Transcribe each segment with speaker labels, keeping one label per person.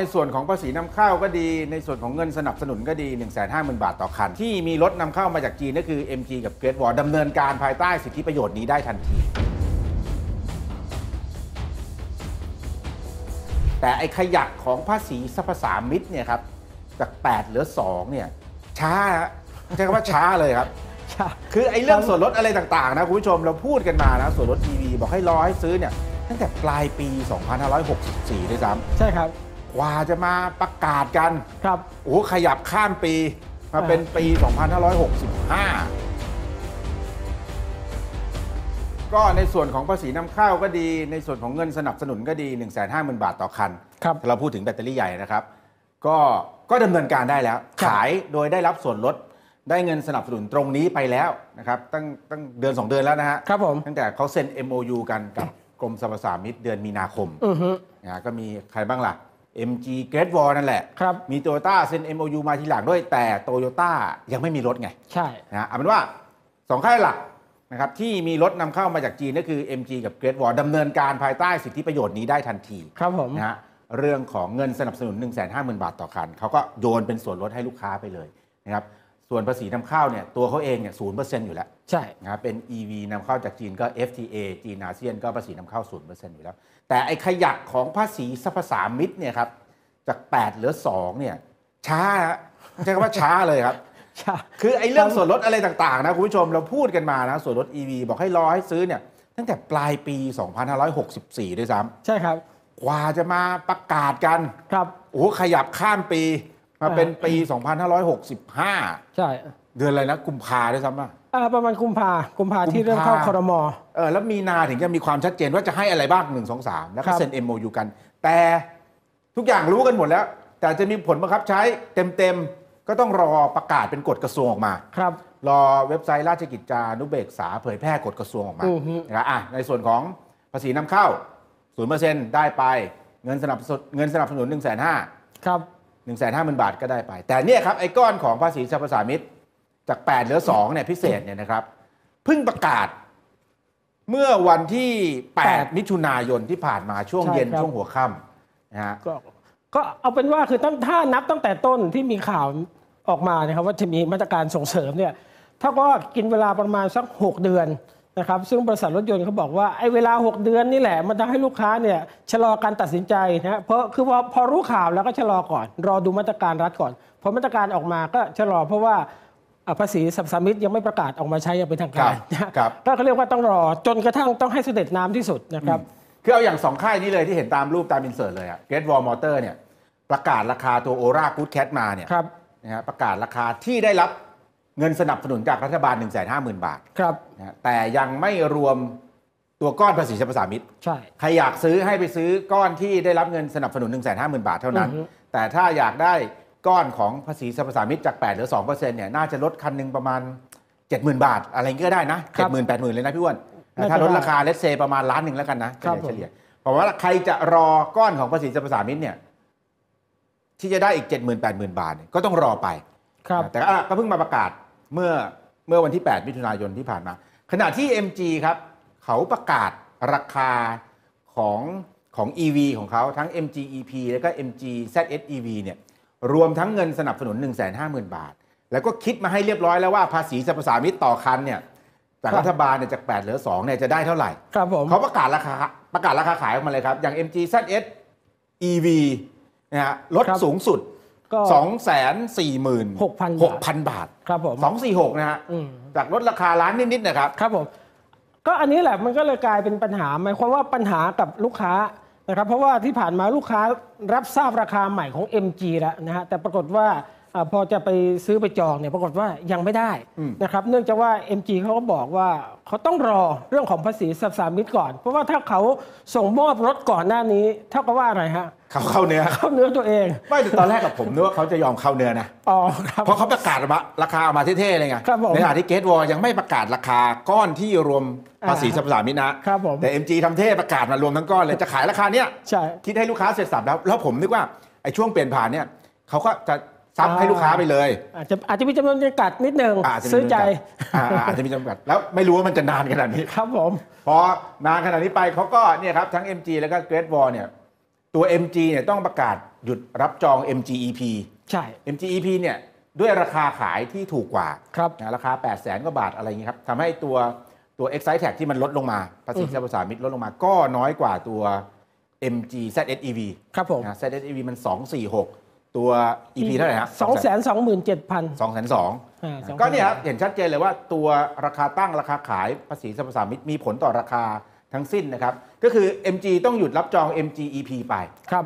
Speaker 1: ในส่วนของภาษีนำเข้าก็ดี ในส่วนของเงินสนับสนุนก็ดี 1 5 0 0 0 0 บาทต่อคัน ที่มีรถนำเข้ามาจากจีนก็คือ MG กับ Great Wall ดำเนินการภายใต้สิทธิประโยชน์นี้ได้ทันที แต่ไอ้ขยักของภาษีสรรพสามิตเนี่ยครับจาก 8 เหลือ 2 เนี่ย ช้าฮะใช้คำว่าช้าเลยครับ
Speaker 2: ใช่
Speaker 1: คือไอ้เรื่องส่วนลดอะไรต่างๆนะคุณผู้ชมเราพูดกันมานะส่วนลด EV บอกให้รอให้ซื้อเนี่ยตั้งแต่ปลายปี 2564 ด้วยซ้
Speaker 2: ใช่ครับำ
Speaker 1: กว่าจะมาประกาศกัน
Speaker 2: ครับ
Speaker 1: โอ้โหขยับข้ามปีมาเป็นปี 2565 ก็ในส่วนของภาษีนำเข้าก็ดี ในส่วนของเงินสนับสนุนก็ดี 150,000 บาทต่อคัน
Speaker 2: ครับ
Speaker 1: ถ้าเราพูดถึงแบตเตอรี่ใหญ่นะครับ ก็ก็ดำเนินการได้แล้ว
Speaker 2: ครับ
Speaker 1: ขายโดยได้รับส่วนลดได้เงินสนับสนุนตรงนี้ไปแล้วนะครับ ตั้งตั้งเดือน 2 เดือนแล้วนะฮะ
Speaker 2: ครับผม
Speaker 1: ตั้งแต่เขาเซ็น MOU กันกับกรมสรรพสามิตเดือนมีนาคม
Speaker 2: อือฮึ
Speaker 1: นะฮะก็มีใครบ้างล่ะ MG Great Wall นั่นแหละ
Speaker 2: ครับ
Speaker 1: มี t o y ยต้เซ็น MOU มาทีหลังด้วยแต่ t o y ยต้ยังไม่มีรถไง
Speaker 2: ใช่
Speaker 1: นะฮะเอาเป็นว่าสองค่ายหลักนะครับที่มีรถนำเข้ามาจากจีนก็คือ MG กับ Great Wall ดำเนินการภายใต้สิทธิประโยชน์นี้ได้ทันที
Speaker 2: ครับผม
Speaker 1: นะฮะเรื่องของเงินสนับสนุน 1 5 0 0 0 0 บาทต่อคันเขาก็โยนเป็นส่วนลดให้ลูกค้าไปเลยนะครับ ส่วนภาษีนำเข้าเนี่ยตัวเขาเองเนี่ยศูนย์เปอร์เซ็นต์อยู่แล้ว
Speaker 2: ใช่
Speaker 1: นะครับเป็น EV นำเข้าจากจีนก็ FTA จีนอาเซียนก็ภาษีนำเข้าศูนย์เปอร์เซ็นต์อยู่แล้ว แต่ไอ้ขยักของภาษีสรรพสามิตเนี่ยครับจาก 8 เหลือ 2 เนี่ย ช้าฮะใช้คำว่าช้าเลยครับ
Speaker 2: ใช่
Speaker 1: คือไอ้เรื่องส่วนลดอะไรต่างๆนะคุณผู้ชมเราพูดกันมานะส่วนลด EV บอกให้รอให้ซื้อเนี่ยตั้งแต่ปลายปี 2564 ด้วยซ้
Speaker 2: ใช่ครับำ
Speaker 1: กว่าจะมาประกาศกัน
Speaker 2: ครับ
Speaker 1: โอ้โหขยับข้ามปี มาเป็นปี 2565
Speaker 2: ใช่
Speaker 1: เดือนอะไรนะกุมภาด้วยซ้ำป่ะ
Speaker 2: อ่าประมาณกุมภากุมภาที่เริ่มเข้า
Speaker 1: กุมภา
Speaker 2: คอรมอ
Speaker 1: เออแล้วมีนาถึงจะมีความชัดเจนว่าจะให้อะไรบ้าง 1 2 3 แล้ว
Speaker 2: ค
Speaker 1: ก็
Speaker 2: รับ
Speaker 1: เซ็น MOU กัน แต่ทุกอย่างรู้กันหมดแล้ว แต่จะมีผลบังคับใช้เต็มๆ ก็ต้องรอประกาศเป็นกฎกระทรวงออกมา
Speaker 2: ครับ
Speaker 1: รอเว็บไซต์ราชกิจจานุเบกษาเผยแพร่กฎกระทรวงออกมา
Speaker 2: อือฮึ
Speaker 1: นะครับอะในส่วนของภาษีนำเข้า0%ได้ไปเงินสนับสนุนเงินสนับสนุน1 5 0 0 0
Speaker 2: ครับ
Speaker 1: 1 5 0 0 0 0 บาทก็ได้ไป แต่เนี่ยครับไอ้ก้อนของภาษีสรรพสามิตจาก 8 เหลือ2เนี่ยพิเศษเนี่ยนะครับเพิ่งประกาศเมื่อวันที่ 8 มิถุนายนที่ผ่านมาช่วง
Speaker 2: ใช่
Speaker 1: เย็น
Speaker 2: ครับ
Speaker 1: ช่วงหัวค่ำนะฮะ
Speaker 2: ก็ก็เอาเป็นว่าคือตั้งถ้านับตั้งแต่ต้นที่มีข่าวออกมานะครับว่าจะมีมาตรการส่งเสริมเนี่ยถ้าก็กินเวลาประมาณสัก 6 เดือน นะครับซึ่งบริษัทรถยนต์เขาบอกว่าไอ้เวลา 6 เดือนนี่แหละ มันทำให้ลูกค้าเนี่ยชะลอการตัดสินใจนะเพราะคือว่าพอรู้ข่าวแล้วก็ชะลอก่อน รอดูมาตรการรัฐก่อนพอมาตรการออกมาก็ชะลอเพราะว่าอะภาษีสัมสามิตยังไม่ประกาศออกมาใช้อย่างเป็นทางการนะครับก็เขาเรียกว่าต้องรอจนกระทั่งต้องให้เสด็จน้ำที่สุดนะครับ
Speaker 1: คือเอาอย่างสองค่ายนี้เลยที่เห็นตามรูปตามอินเสิร์ตเลยอะ Great Wall Motor เนี่ยประกาศราคาตัว Ora Good Cat มาเนี่ย
Speaker 2: ครับ
Speaker 1: นะฮะประกาศราคาที่ได้รับ เงินสนับสนุนจากรัฐบาล 1 5 0 0 0 0 บาท
Speaker 2: ครับ
Speaker 1: นะฮะแต่ยังไม่รวมตัวก้อนภาษีสรรพสามิต
Speaker 2: ใช่
Speaker 1: ใครอยากซื้อให้ไปซื้อก้อนที่ได้รับเงินสนับสนุน 1 5 0 0 0 0 บาทเท่านั้น
Speaker 2: อือฮึ
Speaker 1: แต่ถ้าอยากได้ก้อนของภาษีสรรพสามิตจาก 8 หรือ2%เนี่ยน่าจะลดคันหนึ่งประมาณ 70,000 บาท อะไรอย่างงี้ก็ได้นะ
Speaker 2: ครับ
Speaker 1: 70,000 80,000 เลยนะพี่อ้วน
Speaker 2: น่าจะ
Speaker 1: ถ้าลด
Speaker 2: ได้
Speaker 1: ราคาเลสเซประมาณล้านหนึ่งแล้วกันนะ
Speaker 2: ครับ
Speaker 1: เฉลี่ยเพราะว่าใครจะรอก้อนของภาษีสรรพสามิตเนี่ยที่จะได้อีก 70,000 80,000 บาทเนี่ยก็ต้องรอไป
Speaker 2: ครับ
Speaker 1: แต่ก็อะก็เพิ่งมาประกาศ เมื่อเมื่อวันที่ 8 มิถุนายนที่ผ่านมา ขณะที่ MG ครับ เขาประกาศราคาของของ EV ของเขาทั้ง MG EP แล้วก็ MG ZS EV เนี่ยรวมทั้งเงินสนับสนุน 150,000 บาท แล้วก็คิดมาให้เรียบร้อยแล้วว่าภาษีสรรพสามิตต่อคันเนี่ยจาก
Speaker 2: ครับ
Speaker 1: รัฐบาลเนี่ยจาก8เหลือ2เนี่ยจะได้เท่าไหร่
Speaker 2: ครับผม
Speaker 1: เขาประกาศราคาประกาศราคาขายออกมาเลยครับ อย่าง MG ZS EV นะฮะลด
Speaker 2: ครับ
Speaker 1: สูงสุด
Speaker 2: ก็
Speaker 1: 2 4 0 0 0 0
Speaker 2: 6,000
Speaker 1: 6,000 บาท
Speaker 2: ครับผม
Speaker 1: 246 นะฮะ
Speaker 2: อืม
Speaker 1: จากลดราคาล้านนิด ๆ นะครับ
Speaker 2: ครับผม ก็อันนี้แหละมันก็เลยกลายเป็นปัญหาหมายความว่าปัญหากับลูกค้านะครับ เพราะว่าที่ผ่านมาลูกค้ารับทราบราคาใหม่ของ MG แล้วนะฮะแต่ปรากฏว่า อาพอจะไปซื้อไปจองเนี่ยปรากฏว่ายังไม่ได้
Speaker 1: อืม
Speaker 2: นะครับ เนื่องจากว่า MG เขาก็บอกว่าเขาต้องรอเรื่องของภาษีสรรพสามิตก่อน เพราะว่าถ้าเขาส่งมอบรถก่อนหน้านี้เท่ากับว่าอะไรฮะ
Speaker 1: เขาเข้าเนื้อ
Speaker 2: เข้าเนื้อตัวเอง
Speaker 1: ไม่แต่ตอนแรกกับผมนึกว่าเขาจะยอมเข้าเนื้อนะ
Speaker 2: อ๋อครับ
Speaker 1: เพราะเขาประกาศมาราคาออกมาเท่ๆเลยไง
Speaker 2: ครับผม
Speaker 1: ในขณะที่เกตวอลยังไม่ประกาศราคาก้อนที่รวมภาษี
Speaker 2: อ่า
Speaker 1: สรรพสามิตนะ
Speaker 2: ครับผม
Speaker 1: แต่ MG ทำเท่ประกาศมารวมทั้งก้อนเลยจะขายราคาเนี้ย
Speaker 2: ใช่
Speaker 1: คิดให้ลูกค้าเสร็จสับแล้ว แล้วผมนึกว่าไอ้ช่วงเปลี่ยนผ่านเนี่ยเขาก็จะ ซับให้ลูกค้าไปเลย
Speaker 2: อาจจะอาจจะมีจำนวนจำกัดนิดนึง
Speaker 1: อาจจะมี
Speaker 2: ซื้อใจ
Speaker 1: จำกัดอ่าอาจจะมีจำกัด แล้วไม่รู้ว่ามันจะนานขนาดนี้
Speaker 2: ครับผม
Speaker 1: พอนานขนาดนี้ไปเขาก็เนี่ยครับทั้ง MG แล้วก็ Great Wall เนี่ยตัว MG เนี่ยต้องประกาศหยุดรับจอง MGEP
Speaker 2: ใช่
Speaker 1: MGEP เนี่ยด้วยราคาขายที่ถูกกว่า
Speaker 2: ครับ
Speaker 1: นะราคา 8 0 0แสนกว่าบาทอะไรอย่างนี้ครับทำให้ตัวตัว Excise Tax ที่มันลดลงมาภาษีสรรพสามิตลดลงมาก็น้อยกว่าตัว MG ZS EV
Speaker 2: ครับผม
Speaker 1: นะ ZS EV มัน 246 ตัว EP เท่าไหร่ฮะ
Speaker 2: สองแสนสองหมื่นเจ็ดพัน
Speaker 1: สองแสนสอง
Speaker 2: อ่า200,000
Speaker 1: ก็เนี่ยครับเห็นชัดเจนเลยว่าตัวราคาตั้งราคาขายภาษีสรรพสามิตมีผลต่อราคาทั้งสิ้นนะครับ ก็คือ MG ต้องหยุดรับจอง MG EP ไป
Speaker 2: ครับ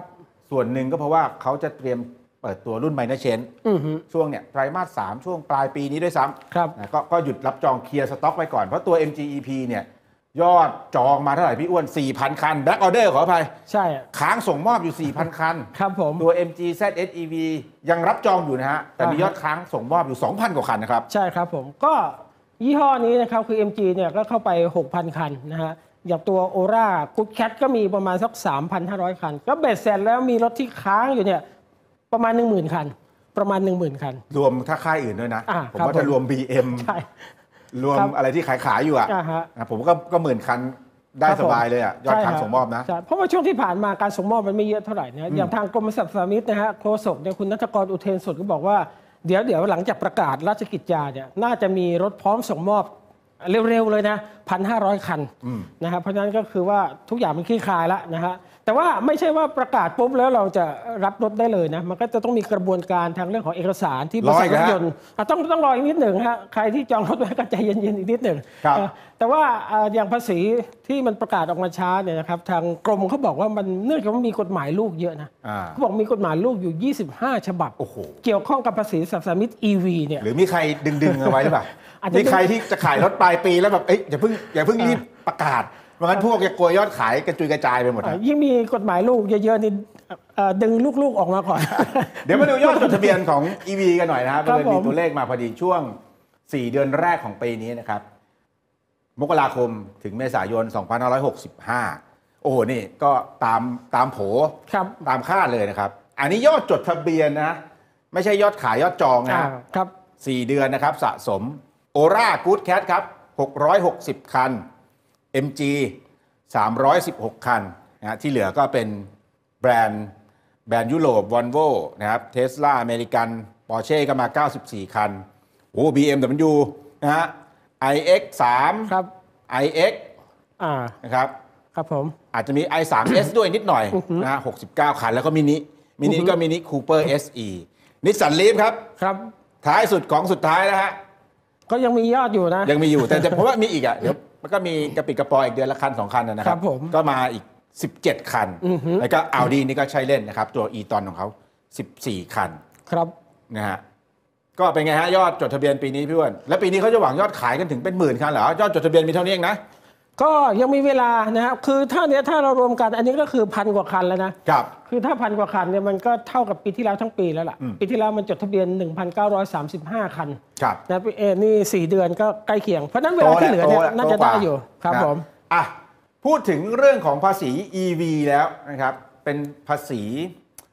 Speaker 1: ส่วนหนึ่งก็เพราะว่าเขาจะเตรียมเปิดตัวรุ่น minor change อื
Speaker 2: อฮึ
Speaker 1: ช่วงเนี่ยไตรมาส3ช่วงปลายปีนี้ด้วยซ้ำ
Speaker 2: ครับ
Speaker 1: นะก็ก็หยุดรับจองเคลียร์สต็อกไว้ก่อนเพราะตัว MGEP เนี่ย ยอดจองมาเท่าไหร่พี่อ้วน 4,000 คันแบ็กออเดอร์ขออภัย
Speaker 2: ใช่
Speaker 1: ค้างส่งมอบอยู่ 4,000 คัน
Speaker 2: ครับผม
Speaker 1: ตัว MG ZSEV ยังรับจองอยู่นะฮะ แต่มี
Speaker 2: อ่าฮะ
Speaker 1: ยอดค้างส่งมอบอยู่ 2,000 กว่าคันนะครับ
Speaker 2: ใช่ครับผมก็ยี่ห้อนี้นะครับ คือ MG เนี่ยก็เข้าไป 6,000 คันนะฮะอย่างตัวโอรากูดแคทก็มีประมาณสัก 3,500 คัน ก็เบ็ดเสร็จแล้วมีรถที่ค้างอยู่เนี่ยประมาณ 10,000 คัน ประมาณ 10,000 คัน
Speaker 1: รวมถ้าค่ายอื่นด้วยนะ
Speaker 2: อ่า
Speaker 1: ผม
Speaker 2: ครับ
Speaker 1: ว่าถ้า
Speaker 2: ผม
Speaker 1: รวม BM
Speaker 2: ใช่
Speaker 1: รวม
Speaker 2: ครับ
Speaker 1: อะไรที่ขายขายๆอยู่อะ
Speaker 2: อ่าฮะ
Speaker 1: นะผมก็ก็หมื่นคันได้
Speaker 2: ครับ
Speaker 1: ส
Speaker 2: ผม
Speaker 1: บายเลยอะยอดค้าง
Speaker 2: ใช่ฮะ
Speaker 1: ส่งมอบนะ
Speaker 2: ใช่เพราะว่าช่วงที่ผ่านมาการส่งมอบมันไม่เยอะเท่าไหร่นะอย่างทางกรมสรรพสามิตนะฮะโฆษกเนี่ยคุณนัทกรอุเทนสุดก็บอกว่าเดี๋ยวเดี๋ยวหลังจากประกาศราชกิจจาเนี่ยน่าจะมีรถพร้อมส่งมอบเร็วๆเลยนะพันห้าร้อยคัน
Speaker 1: อืม
Speaker 2: นะครับเพราะฉะนั้นก็คือว่าทุกอย่างมันคลี่คลายแล้วนะฮะ แต่ว่าไม่ใช่ว่าประกาศปุ๊บแล้วเราจะรับรถได้เลยนะ มันก็จะต้องมีกระบวนการทางเรื่องของเอกสารที่บริษัทรถยนต์อะต้องต้องรออีกนิดหนึ่งฮะใครที่จองรถไว้ก็ใจเย็นๆอีกนิดหนึ่ง
Speaker 1: ครับ
Speaker 2: เอ่อแต่ว่าเอ่ออย่างภาษีที่มันประกาศออกมาช้าเนี่ยนะครับทางกรมเขาบอกว่ามันเนื่องจากว่ามีกฎหมายลูกเยอะนะ
Speaker 1: อ่า
Speaker 2: เขาบอกมีกฎหมายลูกอยู่ 25 ฉบับ
Speaker 1: โอ้โห
Speaker 2: เกี่ยวข้องกับภาษีสรรพสามิต EV เนี่ย
Speaker 1: หรือมีใครดึงดึงๆเอาไว้หรือเปล่า
Speaker 2: อาจจะ
Speaker 1: มีใครที่จะขายรถปลายปีแล้วแบบเอ้ยอย่าเพิ่งอย่าเพิ่งรีบประกาศ เพราะงั้นพวกจะกลัวยอดขายกระจุยกระจายไปหมด
Speaker 2: อะ
Speaker 1: นะ
Speaker 2: ยิ่งมีกฎหมายลูกเยอะๆนี่เอ่อดึงลูกๆออกมาก่อน
Speaker 1: เดี๋ยวมาดูยอดจดทะเบียนของ EV กันหน่อยนะครับ
Speaker 2: ครับ
Speaker 1: มันมี
Speaker 2: ผม
Speaker 1: ตัวเลขมาพอดีช่วง 4 เดือนแรกของปีนี้นะครับ มกราคมถึงเมษายน 2565 โอ้โห นี่ก็ตามตามโผ
Speaker 2: ครับ
Speaker 1: ตามคาดเลยนะครับ อันนี้ยอดจดทะเบียนนะ ไม่ใช่ยอดขายยอดจองนะ
Speaker 2: อ่าครับ
Speaker 1: สี่เดือนนะครับสะสมโอรากูดแคทครับ 660 คัน MG 316 คันนะฮะที่เหลือก็เป็นแบรนด์แบรนด์ยุโรปวอลโวนะครับเทสลาอเมริกันปอร์เช่ก็มา 94 คันโอ้ BMW นะฮะ iX 3
Speaker 2: ครับ
Speaker 1: iX
Speaker 2: อ่า
Speaker 1: นะครับ
Speaker 2: ครับผม
Speaker 1: อาจจะมี i3s ด้วยนิดหน่อยนะฮะ69 คันแล้วก็มินิมินิก็มินิคูเปอร์ SE นิสสันลีฟครับ
Speaker 2: ครับ
Speaker 1: ท้ายสุดของสุดท้ายนะฮะ
Speaker 2: ก็ยังมียอดอยู่นะ
Speaker 1: ยังมีอยู่แต่แต่เพราะว่ามีอีกอะเดี๋ยวมันก็มีกระปิดกระปอยอีกเดือนละคันสองคันนะค
Speaker 2: ค
Speaker 1: รั
Speaker 2: รับผม
Speaker 1: ก็มาอีก 17 คันแล้วก็อาดีนี่ก็ใช้เล่นนะครับ ตัวอีตอนของเขา 14 คัน
Speaker 2: ครับ
Speaker 1: นะฮะก็เป็นไงฮะยอดจดทะเบียนปีนี้พี่อ้วนแล้วปีนี้เขาจะหวังยอดขายกันถึงเป็นหมื่นคันเหรอยอดจดทะเบียนมีเท่านี้เองนะ
Speaker 2: ก็ยังมีเวลานะครับคือถ้าเนี้ยถ้าเรารวมกันอันนี้ก็คือพันกว่าคันแล้วนะ
Speaker 1: ครับ
Speaker 2: คือถ้าพันกว่าคันเนี่ยมันก็เท่ากับปีที่แล้วทั้งปีแล้วล่ะปีที่แล้วมันจดทะเบียน 1,935 คัน
Speaker 1: ครับ
Speaker 2: นะเอนี่4เดือนก็ใกล้เคียง เพราะฉะนั้นเวลาที่เหลือเนี่ย
Speaker 1: โตแล้ว
Speaker 2: น่าจะ
Speaker 1: โตกว่
Speaker 2: ได้อยู่ครับ
Speaker 1: นะ
Speaker 2: ผม
Speaker 1: อะพูดถึงเรื่องของภาษี EV แล้วนะครับ เป็นภาษี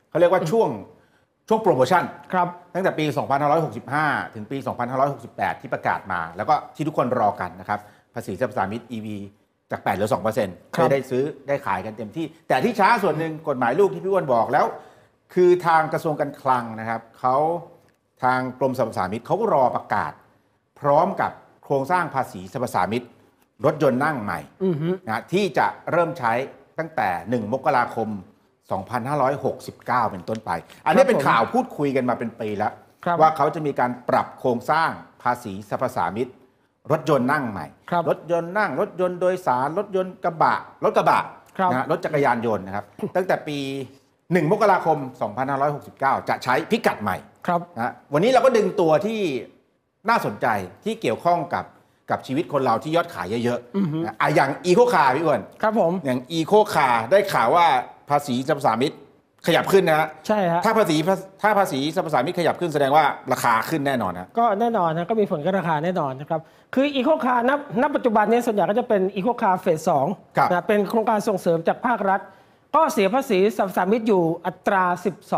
Speaker 1: เขาเรียกว่าช่วงช่วงโปรโมชั่น
Speaker 2: ครับ
Speaker 1: ตั้งแต่ปี 2565 ถึงปี 2568 ที่ประกาศมา แล้วก็ที่ทุกคนรอกันนะครับ ภาษีสรรพสามิต EV จาก8เหลือ2%
Speaker 2: ครับ
Speaker 1: ได้ซื้อได้ขายกันเต็มที่ แต่ที่ช้าส่วนหนึ่งกฎหมายลูกที่พี่อ้วนบอกแล้ว คือทางกระทรวงการคลังนะครับเขาทางกรมสรรพสามิตเขาก็รอประกาศ พร้อมกับโครงสร้างภาษีสรรพสามิตรถยนต์นั่งใหม่
Speaker 2: อือฮึ
Speaker 1: นะที่จะเริ่มใช้ตั้งแต่ 1 มกราคม 2569 เป็นต้นไป อันนี้เป็นข่าวพูดคุยกันมาเป็นปีแล้ว
Speaker 2: ครับ
Speaker 1: ว่าเขาจะมีการปรับโครงสร้างภาษีสรรพสามิต รถยนต์นั่งใหม่
Speaker 2: ครับ
Speaker 1: รถยนต์นั่ง รถยนต์โดยสาร รถยนต์กระบะ รถกระบะ
Speaker 2: ครับ
Speaker 1: นะฮะรถจักรยานยนต์นะครับ ตั้งแต่ปี 1 มกราคม 2569 จะใช้พิกัดใหม่
Speaker 2: ครับ
Speaker 1: นะฮะวันนี้เราก็ดึงตัวที่น่าสนใจที่เกี่ยวข้องกับกับชีวิตคนเราที่ยอดขายเยอะๆนะอะอย่างอีโคคาร์พี่อ้วน
Speaker 2: ครับผม
Speaker 1: อย่างอีโคคาร์ได้ข่าวว่าภาษีสรรพสามิต ขยับขึ้นนะฮะ
Speaker 2: ใช่ฮะ
Speaker 1: ถ้าภาษีถ้าภาษีสรรพสามิตขยับขึ้นแสดงว่าราคาขึ้นแน่นอนนะ
Speaker 2: ก็แน่นอนนะก็มีผลกับราคาแน่นอนนะครับคืออีโคคาร์ณณปัจจุบันเนี้ยส่วนใหญ่ก็จะเป็นอีโคคาร์เฟสสอง
Speaker 1: ครับ
Speaker 2: นะเป็นโครงการส่งเสริมจากภาครัฐ ก็เสียภาษีสรรพสามิตอยู่อัตรา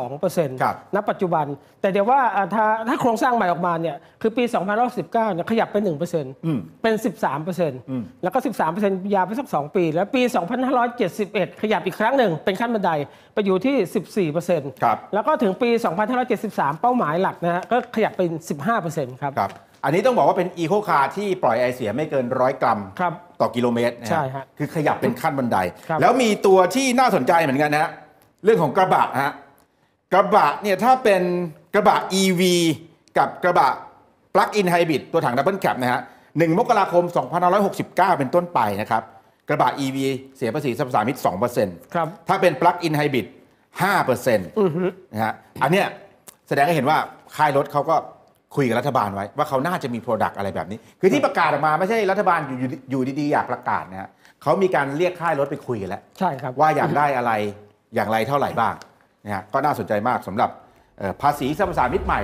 Speaker 2: 12%
Speaker 1: ครับ
Speaker 2: ณปัจจุบัน แต่เดี๋ยวว่าอ่าถ้าถ้าโครงสร้างใหม่ออกมาเนี่ยคือปี2519เนี่ยขยับไป1%
Speaker 1: อืม
Speaker 2: เป็น 13%แล้วก็ 13%ยาวไปสัก 2 ปี แล้วปี 2571 ขยับอีกครั้งหนึ่งเป็นขั้นบันไดไปอยู่ที่ 14%
Speaker 1: ครับ
Speaker 2: แล้วก็ถึงปี 2573 เป้าหมายหลักนะฮะก็ขยับเป็น 15%ครับ
Speaker 1: ครับ อันนี้ต้องบอกว่าเป็นอีโคคาร์ที่ปล่อยไอเสียไม่เกินร้อยกรัม
Speaker 2: ครับ
Speaker 1: ต่อกิโลเมตรนะฮะ
Speaker 2: ใช่ฮะ
Speaker 1: คือขยับเป็นขั้นบันได
Speaker 2: ครับ
Speaker 1: แล้วมีตัวที่น่าสนใจเหมือนกันนะฮะเรื่องของกระบะฮะกระบะเนี่ยถ้าเป็นกระบะ EV กับกระบะ Plug-in Hybrid ตัวถัง double cab นะฮะหนึ่งมกราคม 2569 เป็นต้นไปนะครับ กระบะ EV เสียภาษีสรรพสามิต2%
Speaker 2: ครับ
Speaker 1: ถ้าเป็น Plug-in Hybrid 5%นะฮะอันเนี้ยแสดงให้เห็นว่าค่ายรถเขาก็ คุยกับรัฐบาลไว้ว่าเขาน่าจะมี product อะไรแบบนี้ คือที่ประกาศออกมาไม่ใช่รัฐบาลอยู่อยู่อยู่ดีๆอยากประกาศนะฮะเขามีการเรียกค่ายรถไปคุยกันแล้ว
Speaker 2: ใช่ครับ
Speaker 1: ว่าอยากได้อะไรอย่างไรเท่าไหร่บ้างนะฮะก็น่าสนใจมากสำหรับเอ่อภาษีสรรพสามิตใหม่